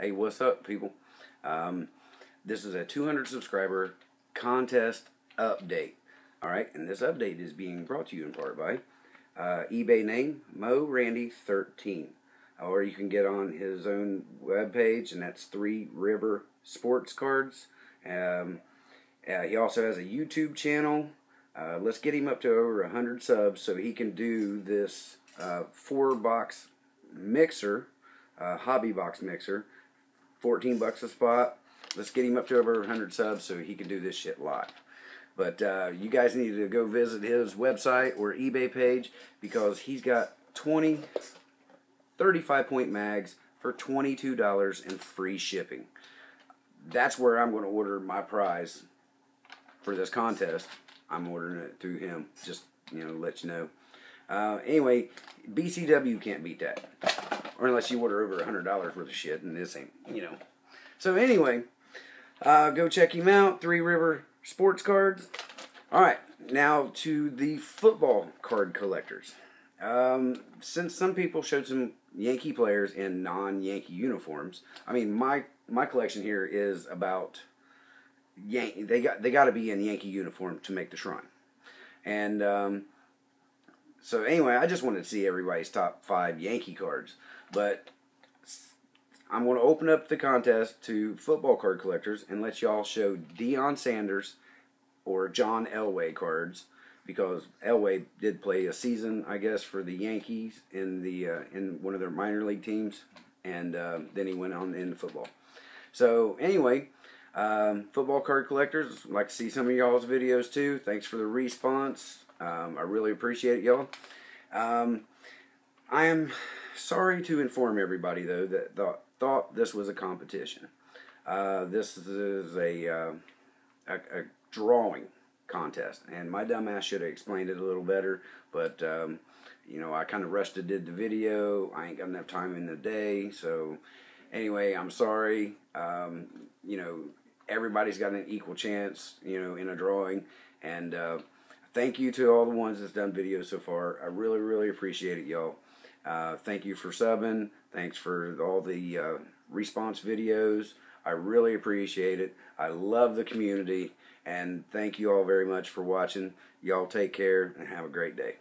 Hey, what's up, people? Um, this is a 200 subscriber contest update. All right, and this update is being brought to you in part by uh, eBay name Mo Randy 13, or you can get on his own webpage, and that's Three River Sports Cards. Um, uh, he also has a YouTube channel. Uh, let's get him up to over 100 subs so he can do this uh, four box mixer, uh, hobby box mixer 14 bucks a spot. Let's get him up to over 100 subs so he can do this shit live. But uh, you guys need to go visit his website or eBay page because he's got 20 35 point mags for $22 and free shipping. That's where I'm going to order my prize for this contest. I'm ordering it through him. Just, you know, let you know. Uh, anyway, BCW can't beat that or unless you order over a hundred dollars worth of shit, and this ain't, you know. So anyway, uh, go check him out. Three River Sports Cards. All right, now to the football card collectors. Um, since some people showed some Yankee players in non-Yankee uniforms, I mean my my collection here is about Yankee. They got they got to be in Yankee uniform to make the shrine, and um, so anyway, I just wanted to see everybody's top five Yankee cards. But I'm going to open up the contest to football card collectors and let y'all show Deion Sanders or John Elway cards because Elway did play a season, I guess, for the Yankees in the uh, in one of their minor league teams, and uh, then he went on in football. So anyway, um, football card collectors like to see some of y'all's videos too. Thanks for the response. Um, I really appreciate it, y'all. Um, I am sorry to inform everybody, though, that thought, thought this was a competition. Uh, this is a, uh, a, a, drawing contest, and my dumbass should have explained it a little better, but, um, you know, I kind of rushed to did the video. I ain't got enough time in the day, so anyway, I'm sorry. Um, you know, everybody's got an equal chance, you know, in a drawing, and uh, thank you to all the ones that's done videos so far. I really, really appreciate it, y'all. Uh, thank you for subbing. Thanks for all the uh, response videos. I really appreciate it. I love the community. And thank you all very much for watching. Y'all take care and have a great day.